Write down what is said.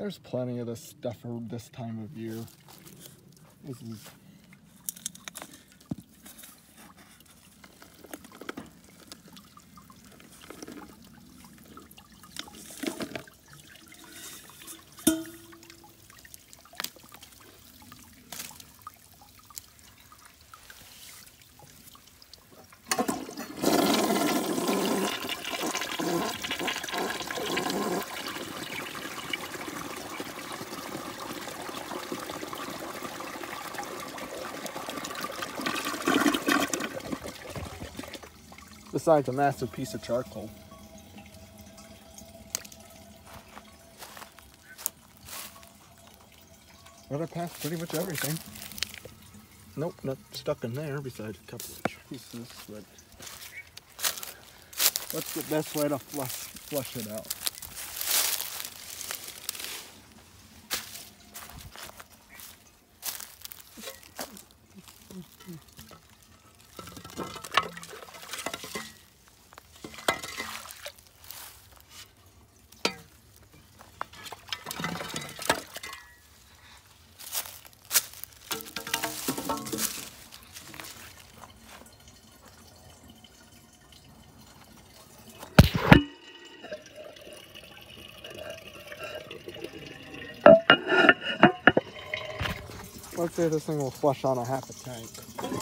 There's plenty of this stuff for this time of year. This is besides a massive piece of charcoal. But I passed pretty much everything. Nope, not stuck in there besides a couple of pieces, but what's the best way to flush, flush it out? Let's this thing will flush on a half a tank.